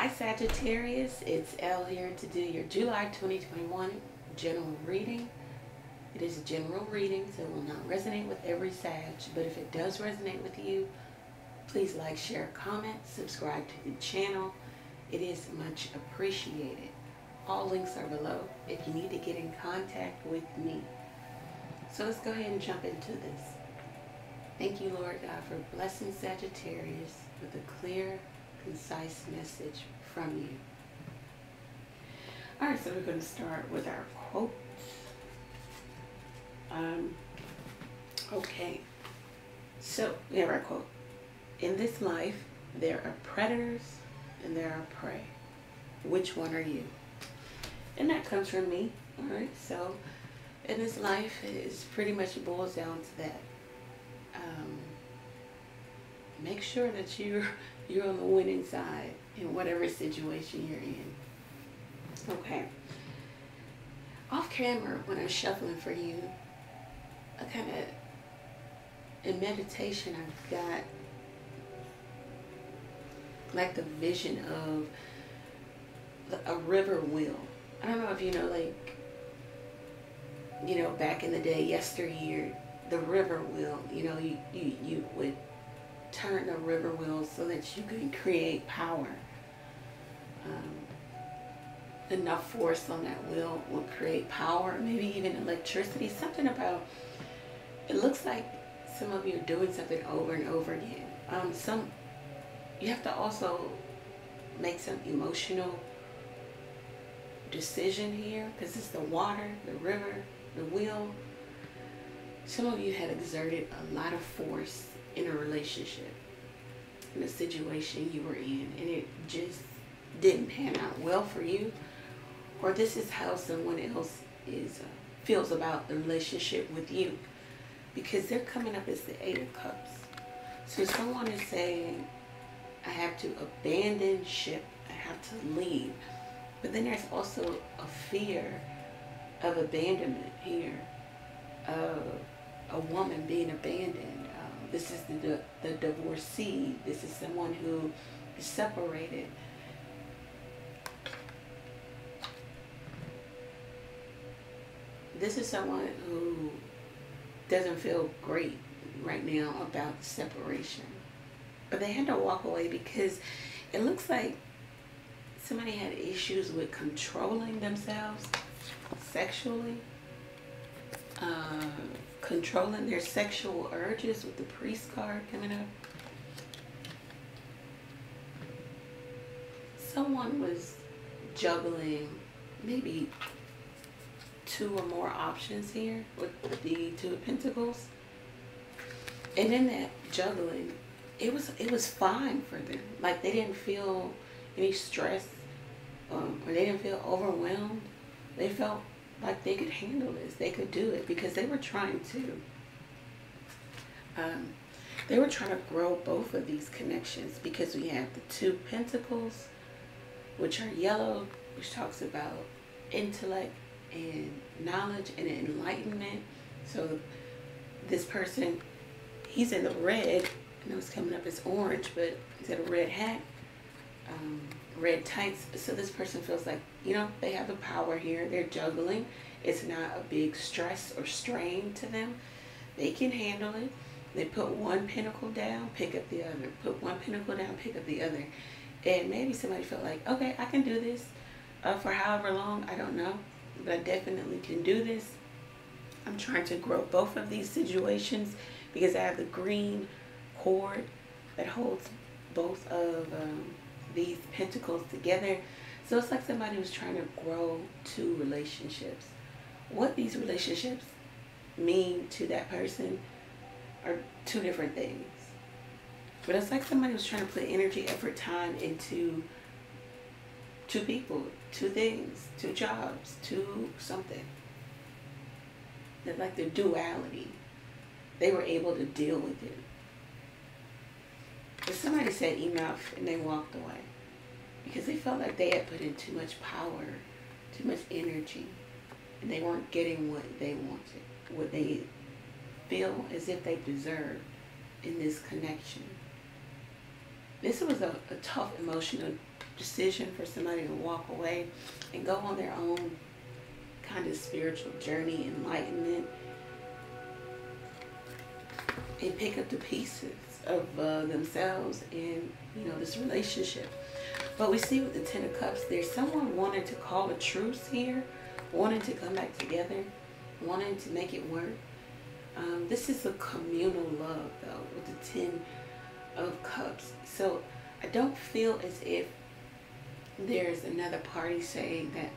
Hi Sagittarius, it's Elle here to do your July 2021 general reading. It is a general reading, so it will not resonate with every Sag, but if it does resonate with you, please like, share, comment, subscribe to the channel. It is much appreciated. All links are below if you need to get in contact with me. So let's go ahead and jump into this. Thank you, Lord God, for blessing Sagittarius with a clear, concise message from you. All right, so we're going to start with our quotes. Um, okay, so we have our quote. In this life, there are predators and there are prey. Which one are you? And that comes from me. All right, so in this life, it pretty much boils down to that. Um, make sure that you're you're on the winning side in whatever situation you're in. Okay. Off camera, when I'm shuffling for you, I kind of, in meditation, I've got like the vision of a river wheel. I don't know if you know, like, you know, back in the day, yesteryear, the river wheel, you know, you, you, you would turn the river wheel so that you can create power. Um, enough force on that wheel will create power, maybe even electricity, something about, it looks like some of you are doing something over and over again. Um, some, you have to also make some emotional decision here because it's the water, the river, the wheel. Some of you had exerted a lot of force in a relationship, in a situation you were in, and it just didn't pan out well for you, or this is how someone else is uh, feels about the relationship with you, because they're coming up as the Eight of Cups. So someone is saying, I have to abandon ship, I have to leave. But then there's also a fear of abandonment here, of a woman being abandoned, this is the, the divorcee. This is someone who is separated. This is someone who doesn't feel great right now about separation. But they had to walk away because it looks like somebody had issues with controlling themselves sexually. Uh, controlling their sexual urges with the priest card coming up. Someone was juggling maybe two or more options here with the two of pentacles. And in that juggling, it was it was fine for them. Like they didn't feel any stress um, or they didn't feel overwhelmed. They felt like they could handle this. They could do it because they were trying to. Um, they were trying to grow both of these connections because we have the two pentacles, which are yellow, which talks about intellect and knowledge and enlightenment. So this person, he's in the red. I know it's coming up as orange, but he's got a red hat. Um, red tights. So this person feels like, you know, they have the power here. They're juggling. It's not a big stress or strain to them. They can handle it. They put one pentacle down, pick up the other. Put one pentacle down, pick up the other. And maybe somebody felt like, okay, I can do this uh, for however long. I don't know. But I definitely can do this. I'm trying to grow both of these situations because I have the green cord that holds both of um, these pentacles together. So it's like somebody was trying to grow two relationships. What these relationships mean to that person are two different things. But it's like somebody was trying to put energy, effort, time into two people, two things, two jobs, two something. That like the duality. They were able to deal with it. But somebody said enough and they walked away because they felt like they had put in too much power, too much energy, and they weren't getting what they wanted, what they feel as if they deserve in this connection. This was a, a tough emotional decision for somebody to walk away and go on their own kind of spiritual journey, enlightenment, and pick up the pieces of uh, themselves in you know this relationship. But we see with the Ten of Cups, there's someone wanting to call a truce here, wanting to come back together, wanting to make it work. Um, this is a communal love though with the Ten of Cups. So I don't feel as if there's another party saying that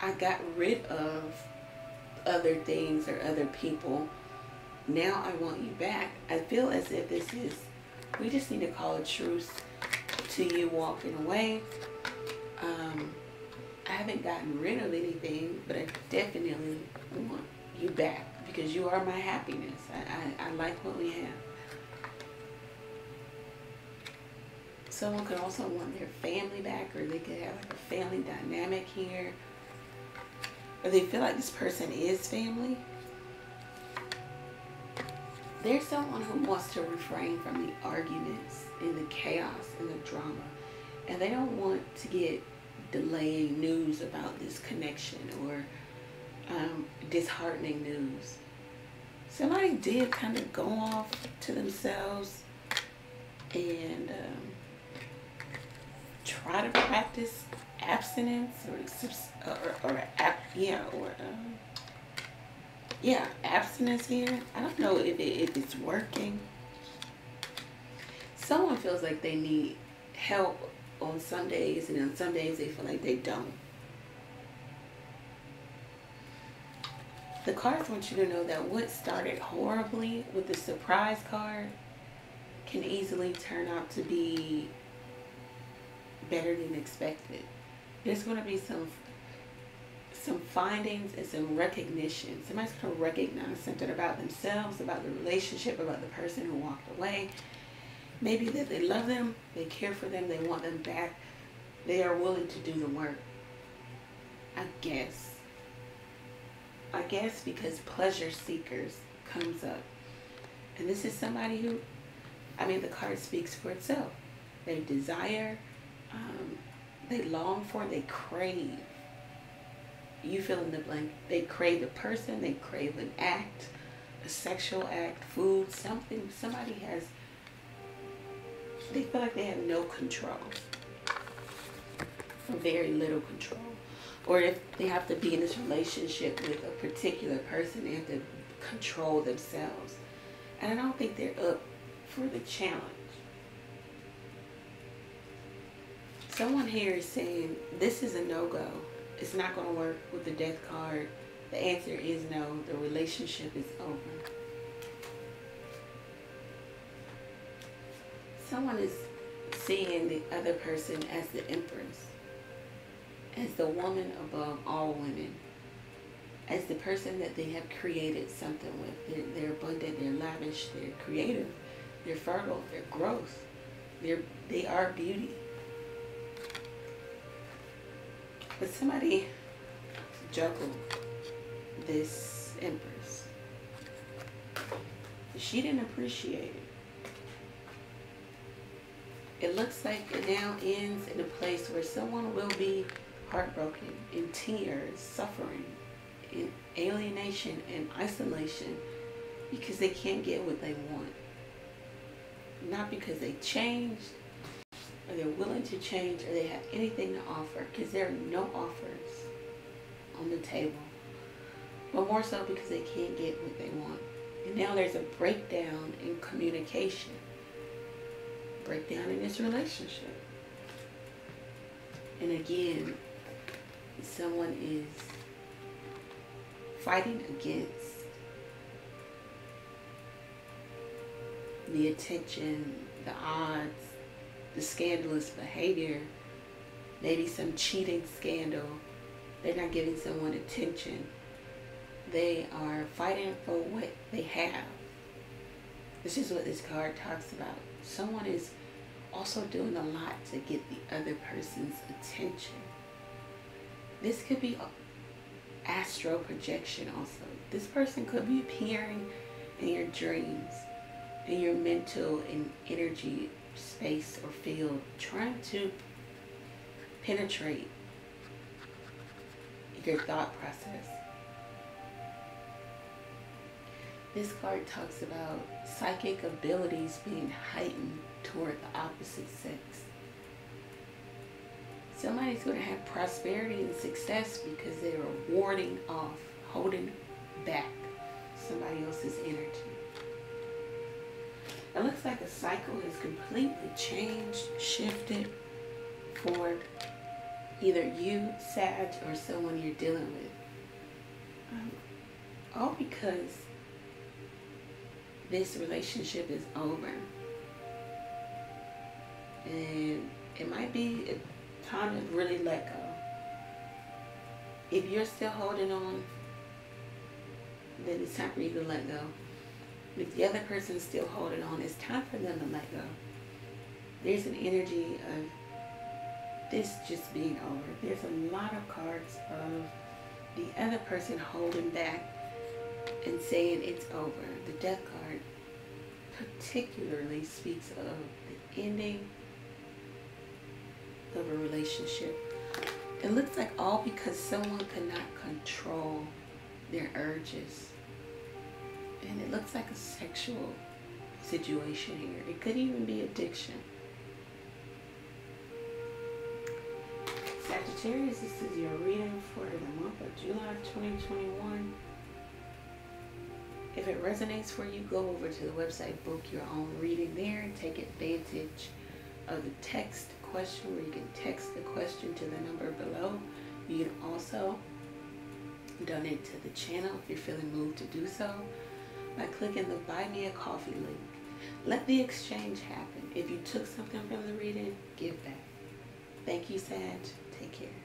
I got rid of other things or other people. Now I want you back. I feel as if this is, we just need to call a truce to you walking away. Um, I haven't gotten rid of anything, but I definitely want you back because you are my happiness. I, I, I like what we have. Someone could also want their family back or they could have like a family dynamic here. Or they feel like this person is family. There's someone who wants to refrain from the arguments and the chaos and the drama. And they don't want to get delaying news about this connection or um, disheartening news. Somebody did kind of go off to themselves and um, try to practice abstinence or or, or, or yeah or um, yeah abstinence here. I don't know if it, if it's working. Someone feels like they need help on some days, and on some days they feel like they don't. The cards want you to know that what started horribly with the surprise card can easily turn out to be better than expected. There's going to be some some findings and some recognition. Somebody's going to recognize something about themselves, about the relationship, about the person who walked away. Maybe that they love them, they care for them, they want them back. They are willing to do the work. I guess. I guess because pleasure seekers comes up. And this is somebody who, I mean, the card speaks for itself. They desire um, they long for, they crave. You fill in the blank. They crave a person, they crave an act, a sexual act, food, something. Somebody has, they feel like they have no control, very little control. Or if they have to be in this relationship with a particular person, they have to control themselves. And I don't think they're up for the challenge. Someone here is saying this is a no-go. It's not going to work with the death card. The answer is no. The relationship is over. Someone is seeing the other person as the empress, as the woman above all women, as the person that they have created something with. They're, they're abundant, they're lavish, they're creative, they're fertile, they're growth. They're, they are beauty. But somebody juggled this Empress. She didn't appreciate it. It looks like it now ends in a place where someone will be heartbroken, in tears, suffering, in alienation and isolation because they can't get what they want. Not because they changed, or they're willing to change or they have anything to offer because there are no offers on the table. But more so because they can't get what they want. And now there's a breakdown in communication, breakdown in this relationship. And again, someone is fighting against the attention, the odds, the scandalous behavior, maybe some cheating scandal. They're not giving someone attention. They are fighting for what they have. This is what this card talks about. Someone is also doing a lot to get the other person's attention. This could be astral projection also. This person could be appearing in your dreams, in your mental and energy space or field trying to penetrate your thought process. This card talks about psychic abilities being heightened toward the opposite sex. Somebody's going to have prosperity and success because they're warding off, holding back somebody else's energy. It looks like a cycle has completely changed, shifted for either you, Sag, or someone you're dealing with. Um, all because this relationship is over. And it might be time to really let go. If you're still holding on, then it's time for you to let go. If the other person's still holding on, it's time for them to let go. There's an energy of this just being over. There's a lot of cards of the other person holding back and saying it's over. The death card particularly speaks of the ending of a relationship. It looks like all because someone could not control their urges. And it looks like a sexual situation here. It could even be addiction. Sagittarius, this is your reading for the month of July 2021. If it resonates for you, go over to the website, book your own reading there, and take advantage of the text question where you can text the question to the number below. You can also donate to the channel if you're feeling moved to do so by clicking the Buy Me a Coffee link. Let the exchange happen. If you took something from the reading, give back. Thank you, Sag. Take care.